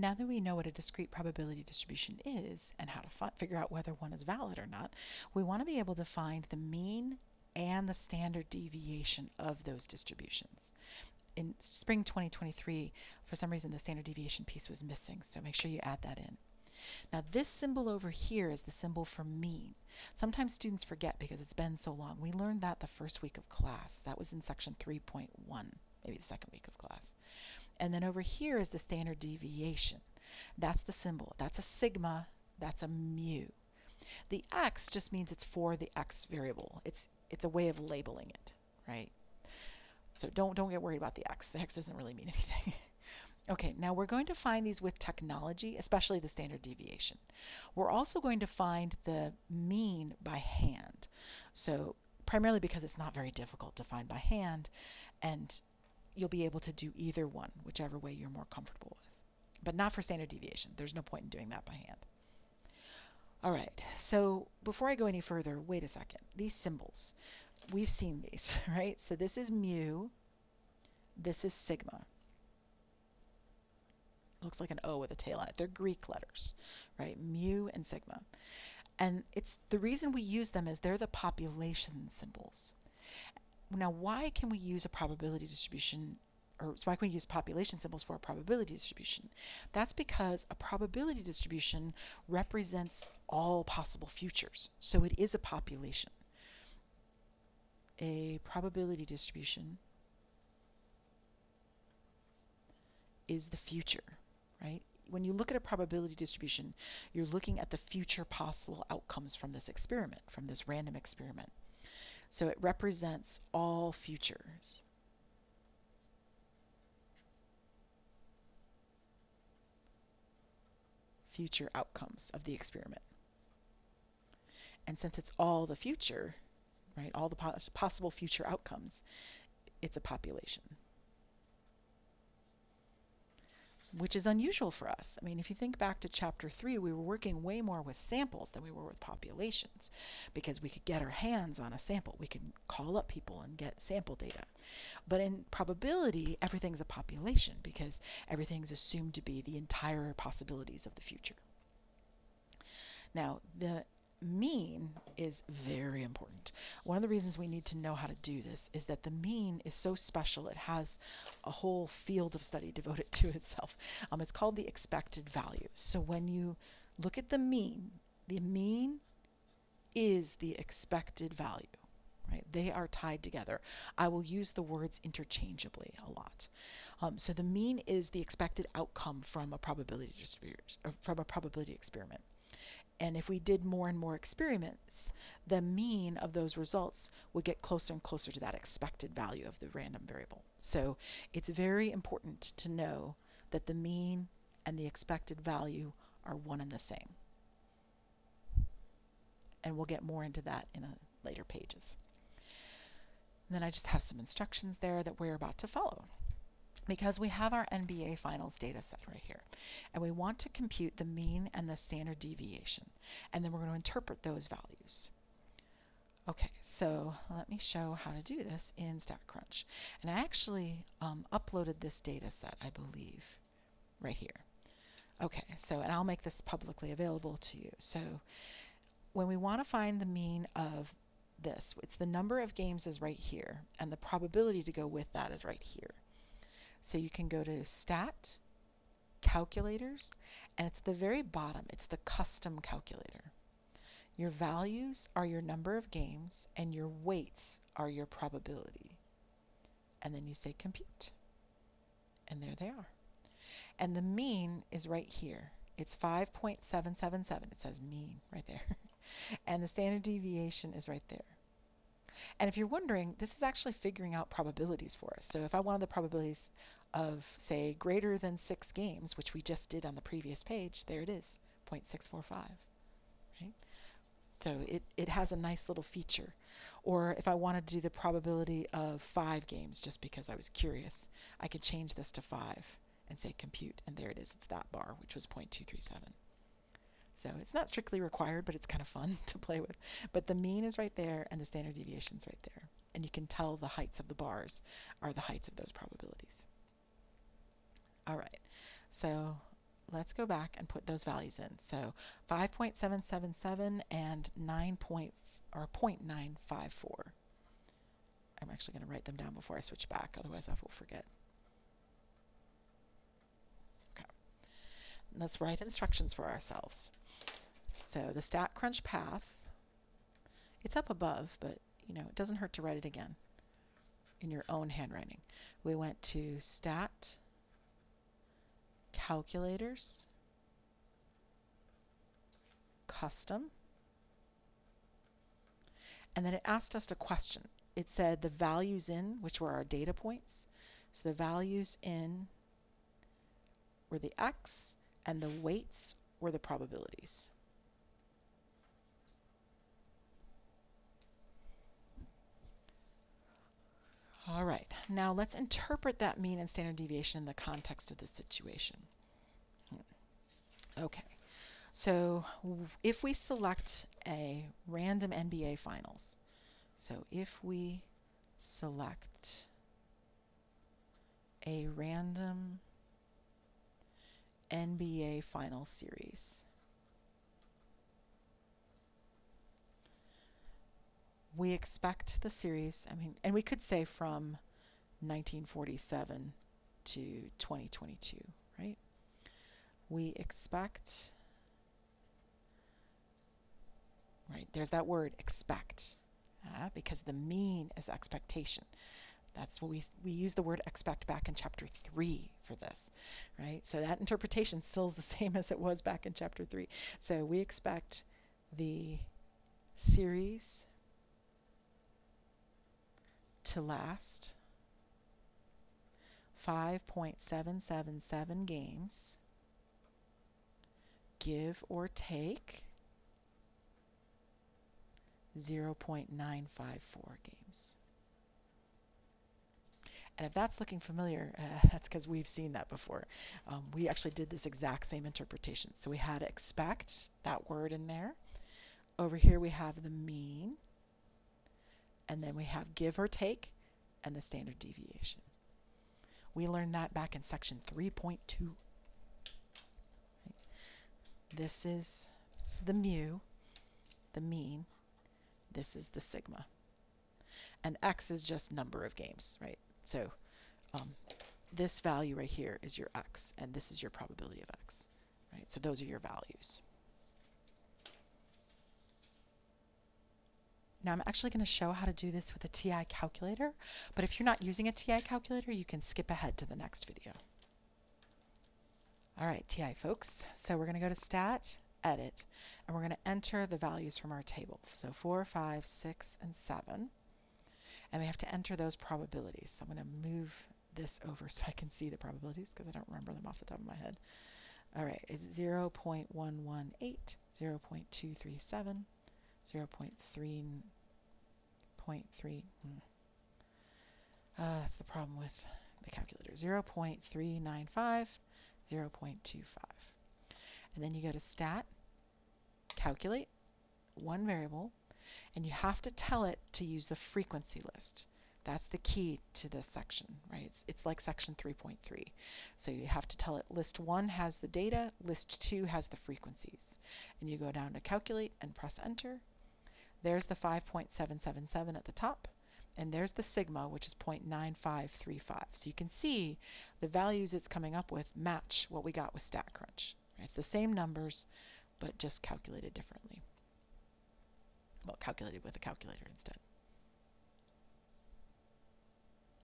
Now that we know what a discrete probability distribution is and how to figure out whether one is valid or not, we want to be able to find the mean and the standard deviation of those distributions. In spring 2023, for some reason the standard deviation piece was missing, so make sure you add that in. Now this symbol over here is the symbol for mean. Sometimes students forget because it's been so long. We learned that the first week of class. That was in section 3.1, maybe the second week of class. And then over here is the standard deviation. That's the symbol. That's a sigma. That's a mu. The x just means it's for the x variable. It's it's a way of labeling it, right? So don't don't get worried about the x. The x doesn't really mean anything. okay, now we're going to find these with technology, especially the standard deviation. We're also going to find the mean by hand. So primarily because it's not very difficult to find by hand and you'll be able to do either one, whichever way you're more comfortable with. But not for standard deviation. There's no point in doing that by hand. All right, so before I go any further, wait a second. These symbols, we've seen these, right? So this is mu, this is sigma. Looks like an O with a tail on it. They're Greek letters, right? Mu and sigma. And it's the reason we use them is they're the population symbols. Now, why can we use a probability distribution or why can we use population symbols for a probability distribution? That's because a probability distribution represents all possible futures. So it is a population. A probability distribution is the future, right? When you look at a probability distribution, you're looking at the future possible outcomes from this experiment, from this random experiment. So it represents all futures. Future outcomes of the experiment. And since it's all the future, right, all the possible future outcomes, it's a population which is unusual for us. I mean, if you think back to chapter three, we were working way more with samples than we were with populations because we could get our hands on a sample. We could call up people and get sample data. But in probability, everything's a population because everything's assumed to be the entire possibilities of the future. Now, the mean is very important. One of the reasons we need to know how to do this is that the mean is so special. It has a whole field of study devoted to itself. Um, it's called the expected value. So when you look at the mean, the mean is the expected value. Right? They are tied together. I will use the words interchangeably a lot. Um, so the mean is the expected outcome from a probability distribution, from a probability experiment. And if we did more and more experiments, the mean of those results would get closer and closer to that expected value of the random variable. So it's very important to know that the mean and the expected value are one and the same. And we'll get more into that in later pages. And then I just have some instructions there that we're about to follow because we have our NBA finals data set right here. And we want to compute the mean and the standard deviation. And then we're going to interpret those values. Okay, so let me show how to do this in StatCrunch. And I actually um, uploaded this data set, I believe, right here. Okay, so, and I'll make this publicly available to you. So when we want to find the mean of this, it's the number of games is right here, and the probability to go with that is right here. So you can go to Stat, Calculators, and it's the very bottom. It's the custom calculator. Your values are your number of games, and your weights are your probability. And then you say compute. And there they are. And the mean is right here. It's 5.777. It says mean right there. and the standard deviation is right there. And if you're wondering, this is actually figuring out probabilities for us. So if I wanted the probabilities of, say, greater than six games, which we just did on the previous page, there it is, 0.645, right? So it, it has a nice little feature. Or if I wanted to do the probability of five games, just because I was curious, I could change this to five and say compute, and there it is. It's that bar, which was 0.237. So it's not strictly required, but it's kind of fun to play with. But the mean is right there and the standard deviation is right there. And you can tell the heights of the bars are the heights of those probabilities. All right, so let's go back and put those values in. So 5.777 and 9 point, or 0.954. I'm actually going to write them down before I switch back, otherwise I will forget. Let's write instructions for ourselves. So the StatCrunch path, it's up above, but you know, it doesn't hurt to write it again in your own handwriting. We went to stat calculators, custom, and then it asked us a question. It said the values in, which were our data points. So the values in were the x, and the weights were the probabilities. All right, now let's interpret that mean and standard deviation in the context of the situation. Okay, so if we select a random NBA finals, so if we select a random NBA final series, we expect the series, I mean, and we could say from 1947 to 2022, right? We expect, right, there's that word expect, uh, because the mean is expectation. That's what we, we use the word expect back in chapter 3 for this, right? So that interpretation still is the same as it was back in chapter 3. So we expect the series to last 5.777 games, give or take 0.954 games. And if that's looking familiar, uh, that's because we've seen that before. Um, we actually did this exact same interpretation. So we had expect, that word in there. Over here we have the mean, and then we have give or take and the standard deviation. We learned that back in section 3.2. This is the mu, the mean. This is the sigma. And x is just number of games, right? So um, this value right here is your x, and this is your probability of x, right? So those are your values. Now I'm actually going to show how to do this with a TI calculator, but if you're not using a TI calculator, you can skip ahead to the next video. All right, TI folks, so we're going to go to Stat, Edit, and we're going to enter the values from our table. So 4, 5, 6, and 7. And we have to enter those probabilities. So I'm going to move this over so I can see the probabilities because I don't remember them off the top of my head. All right, it's 0 0.118, 0 0.237, 0 0.3, 0.3, hmm. uh, that's the problem with the calculator, 0 0.395, 0 0.25. And then you go to stat, calculate, one variable, and you have to tell it to use the frequency list. That's the key to this section, right? It's, it's like section 3.3. So you have to tell it list 1 has the data, list 2 has the frequencies. And you go down to calculate and press enter, there's the 5.777 at the top, and there's the sigma, which is 0.9535. So you can see the values it's coming up with match what we got with StatCrunch. It's the same numbers, but just calculated differently. Well, calculated with a calculator instead.